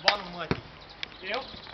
bola no mate, Eu?